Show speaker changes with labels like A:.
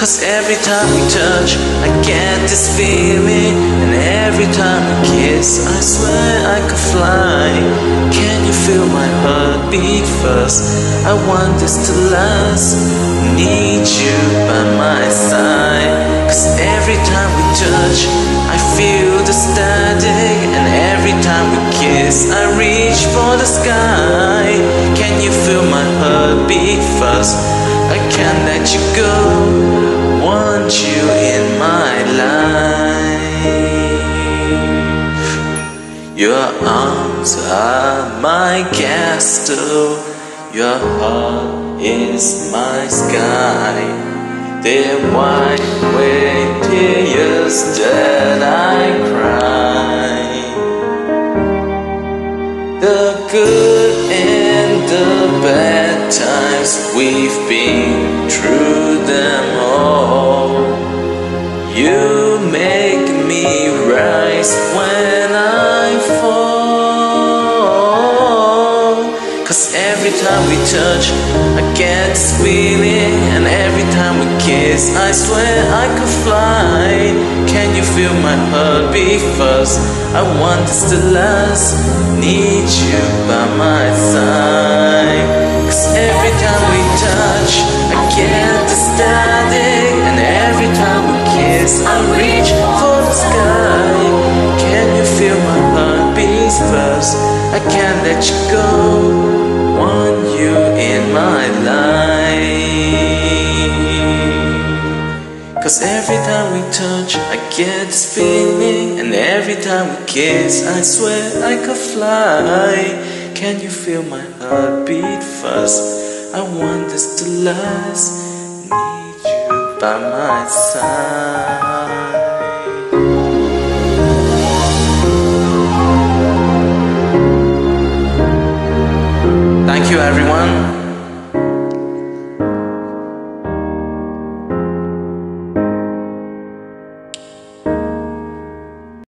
A: Cause every time we touch, I get this feeling. And every time we kiss, I swear I could fly. Can you feel my heartbeat first? I want this to last. Need you by my side. Cause every time we touch, I feel the static. And every time we kiss, I reach for the sky. Can you feel my heartbeat first? I can't. Want you in my life. Your arms are my castle. Your heart is my sky. They're white with tears that I cry. The good and the bad times we've been through them touch, I get this feeling. And every time we kiss, I swear I could fly. Can you feel my heartbeat first? I want this to last. Need you by my side. Cause every time we touch, I get the static. And every time we kiss, I reach for the sky. Can you feel my heartbeat first? I can't let you go. Cause every time we touch, I get this feeling. And every time we kiss, I swear I could fly. Can you feel my heartbeat fast? I want this to last. Need you by my side. Thank you, everyone.